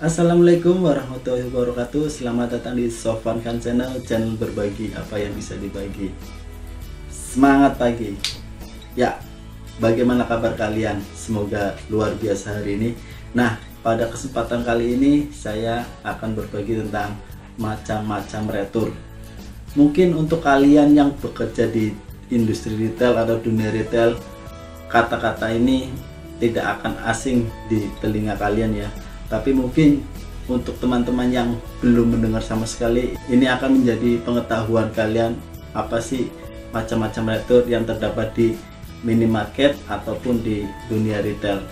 Assalamualaikum warahmatullahi wabarakatuh. Selamat datang di Sofan Khan Channel Channel berbagi apa yang bisa dibagi. Semangat pagi. Ya, bagaimana kabar kalian? Semoga luar biasa hari ini. Nah, pada kesempatan kali ini Saya akan berbagi tentang macam-macam retur. Mungkin untuk kalian yang bekerja di industri retail atau dunia retail Kata-kata ini tidak akan asing di telinga kalian ya tapi mungkin untuk teman-teman yang belum mendengar sama sekali ini akan menjadi pengetahuan kalian apa sih macam-macam retur yang terdapat di minimarket ataupun di dunia retail.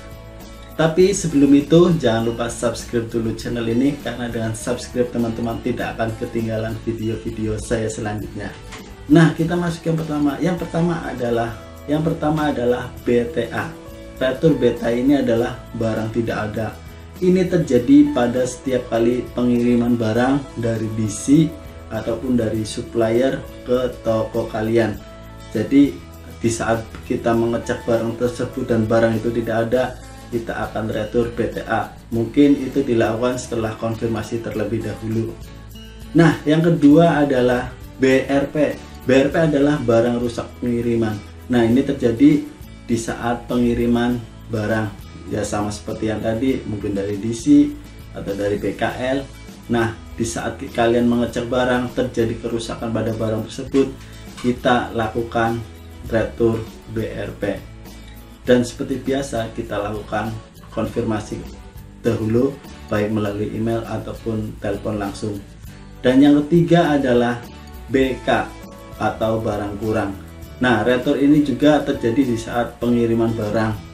Tapi sebelum itu jangan lupa subscribe dulu channel ini karena dengan subscribe teman-teman tidak akan ketinggalan video-video saya selanjutnya. Nah kita masuk yang pertama. Yang pertama adalah yang pertama adalah BTA retur beta ini adalah barang tidak ada ini terjadi pada setiap kali pengiriman barang dari DC ataupun dari supplier ke toko kalian. Jadi di saat kita mengecek barang tersebut dan barang itu tidak ada, kita akan retur BTA. Mungkin itu dilakukan setelah konfirmasi terlebih dahulu. Nah, yang kedua adalah BRP. BRP adalah barang rusak pengiriman. Nah, ini terjadi di saat pengiriman barang ya sama seperti yang tadi mungkin dari DC atau dari BKL nah di saat kalian mengecek barang terjadi kerusakan pada barang tersebut kita lakukan retur BRP dan seperti biasa kita lakukan konfirmasi dahulu baik melalui email ataupun telepon langsung. Dan yang ketiga adalah BK atau barang kurang. Nah retur ini juga terjadi di saat pengiriman barang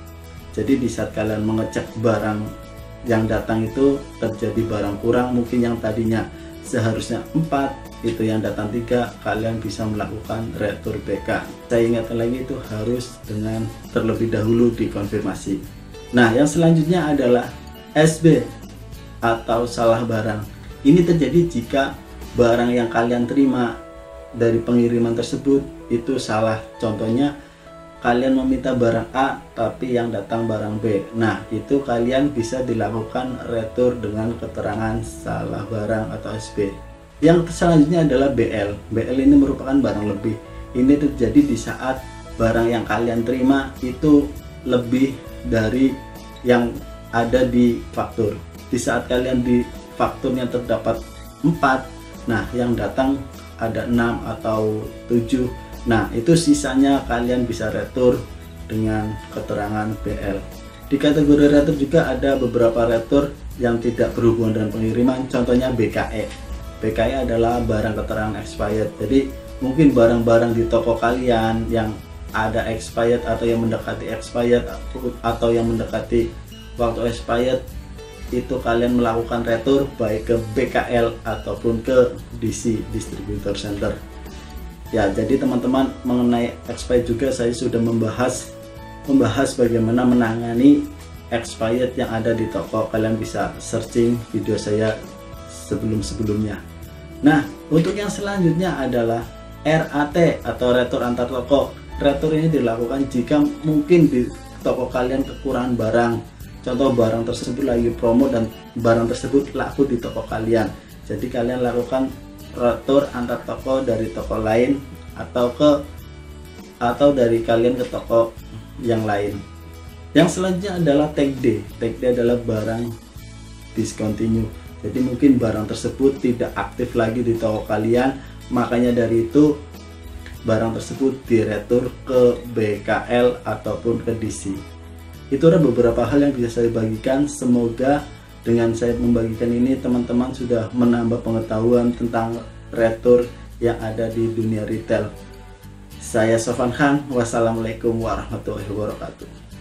jadi di saat kalian mengecek barang yang datang itu terjadi barang kurang mungkin yang tadinya seharusnya 4 itu yang datang tiga kalian bisa melakukan retur BK saya ingatkan lagi itu harus dengan terlebih dahulu dikonfirmasi. Nah yang selanjutnya adalah SB atau salah barang. Ini terjadi jika barang yang kalian terima dari pengiriman tersebut itu salah. Contohnya kalian meminta barang A tapi yang datang barang B. Nah itu kalian bisa dilakukan retur dengan keterangan salah barang atau SB yang selanjutnya adalah BL BL ini merupakan barang lebih. Ini terjadi di saat barang yang kalian terima itu lebih dari yang ada di faktur. Di saat kalian di fakturnya terdapat 4 nah yang datang ada 6 atau 7 Nah, itu sisanya kalian bisa retur dengan keterangan BL. Di kategori retur juga ada beberapa retur yang tidak berhubungan dengan pengiriman, contohnya BKE. BKE adalah barang keterangan expired. Jadi, mungkin barang-barang di toko kalian yang ada expired atau yang mendekati expired atau yang mendekati waktu expired itu kalian melakukan retur baik ke BKL ataupun ke DC distributor center Ya, jadi teman-teman mengenai expired juga saya sudah membahas membahas bagaimana menangani expired yang ada di toko. Kalian bisa searching video saya sebelum-sebelumnya. Nah, untuk yang selanjutnya adalah RAT atau retur antar toko. Retur ini dilakukan jika mungkin di toko kalian kekurangan barang. Contoh barang tersebut lagi promo dan barang tersebut laku di toko kalian. Jadi kalian lakukan retur antar toko dari toko lain atau ke atau dari kalian ke toko yang lain. Yang selanjutnya adalah tag D. Tag D adalah barang discontinue. Jadi mungkin barang tersebut tidak aktif lagi di toko kalian, makanya dari itu barang tersebut diretur ke BKL ataupun ke DC. Itu adalah beberapa hal yang bisa saya bagikan. Semoga dengan saya membagikan ini teman-teman sudah menambah pengetahuan tentang retur yang ada di dunia retail. Saya Sofan Khan, wassalamualaikum warahmatullahi wabarakatuh.